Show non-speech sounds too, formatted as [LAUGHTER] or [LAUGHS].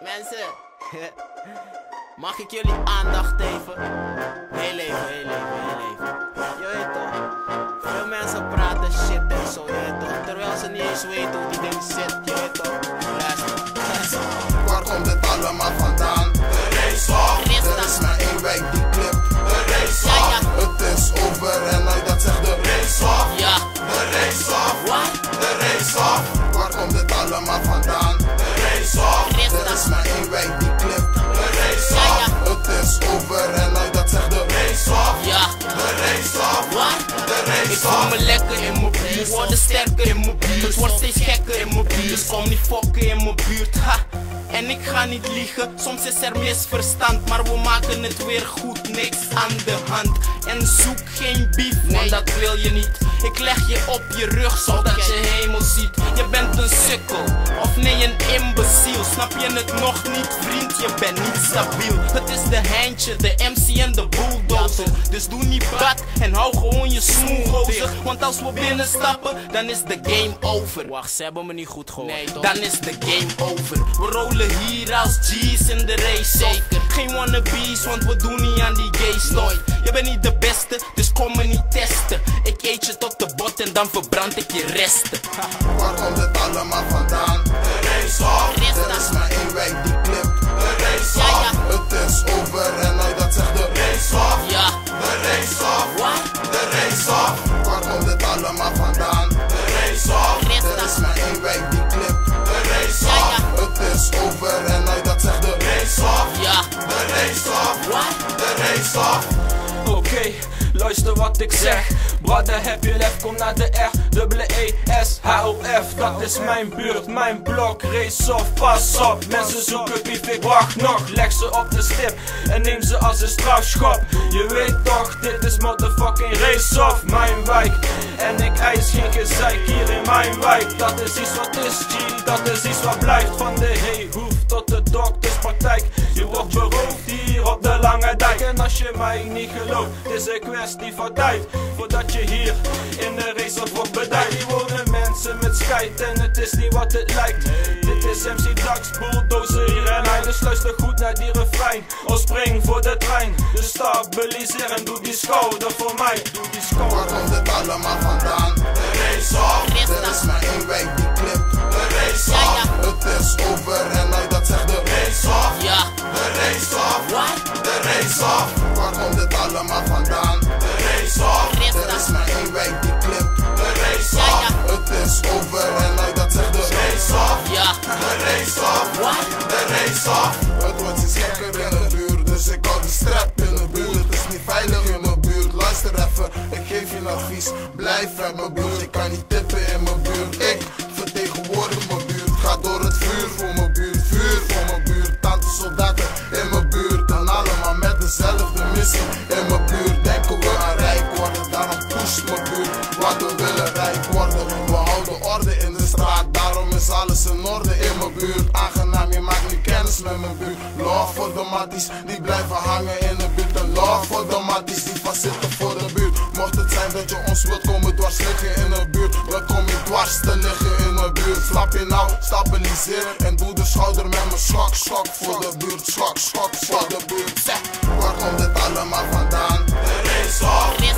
Mensen, [LAUGHS] mag ik jullie aandacht even? Heel even, heel even, heel even. Je weet veel mensen praten shit en zo, je weet toch. Terwijl ze niet eens weten hoe die ding zit, je weet toch. Me lekker in mijn buurt, worden sterker in mijn buurt. Het wordt steeds gekker in mijn buurt, dus kom niet fokken in mijn buurt. Ha. En ik ga niet liegen, soms is er misverstand, maar we maken het weer goed, niks aan de hand. En zoek geen beef, want dat wil je niet. Ik leg je op je rug zodat je hemel ziet. Je bent een sukkel, nee een imbeciel. Snap je het nog niet, vriend? Je bent niet stabiel. Het is de handje, de MC en de bulldozer. Dus doe niet bak en hou gewoon je smoelgozer. Want als we binnenstappen, dan is de game over. Wacht, ze hebben me niet goed gehoord. Nee, dan is de game over. We rollen hier als G's in de race. Zeker. Geen wannabes, want we doen niet aan die gay stof. Je bent niet de beste, dus kom me niet testen. Ik eet je tot de bot en dan verbrand ik je resten. [LAUGHS] Waar komt dit allemaal vandaan? De race off. Er is maar één wijk die klipt. De race Ja, off. ja. Het is over en hij dat zegt de race off. Ja, De race off. wat? De race off. Waar komt dit allemaal vandaan? De race off. Er is maar één wijk die klipt. De race Ja, off. ja. Het is over en hij dat zegt de race off. Ja, De race off. wat? De race off. Oké, luister wat ik zeg. Brother, heb je lef, kom naar de R, dubbele E, S, H, O, F. Dat is mijn buurt, mijn blok, race off, pas op. Mensen zoeken beef, ik wacht nog. Leg ze op de stip en neem ze als een strafschop. Je weet toch, dit is motherfucking race off, mijn wijk. En ik eis geen gezeik hier in mijn wijk. Dat is iets wat is, G, dat is iets wat blijft. Van mij niet gelooft, het is een kwestie van tijd. Voordat je hier in de race of wordt bedijkt. Hier wonen mensen met scheid en het is niet wat het lijkt. Dit is MC Dax, bulldozer hier en hij. Dus luister goed naar die refrein. Of spring voor de trein. Dus stabiliseer en doe die schouder voor mij. Doe die Waar schouder. komt dit allemaal vandaan? De race off. Er is maar één wijk die klipt. De race Ja, off. ja. Het is over Het wordt iets gekker in de buurt, dus ik hou de strap in de buurt. Het is niet veilig in mijn buurt. Luister even, ik geef je een advies. Blijf uit mijn buurt, ik kan niet tippen in mijn buurt. Ik vertegenwoordig mijn buurt. Ga door het vuur voor mijn buurt, vuur voor mijn buurt. Tante soldaten in mijn buurt. En allemaal met dezelfde missie in mijn buurt. Denken we aan rijk worden, daarom pusht mijn buurt. Want we willen rijk worden. We houden orde in de straat, daarom is alles in orde in mijn buurt. Aangenaam, met mijn buurt. Voor de matties die blijven hangen in de buurt. En voor de matties die vastzitten voor de buurt. Mocht het zijn dat je ons wilt komen dwars liggen in de buurt, dan kom je dwars te liggen in de buurt. Snap je nou? Stabiliseer en doe de schouder met mijn schok, schok voor de buurt. Schok, schok voor de buurt. Zeg, waar komt dit allemaal vandaan? De race.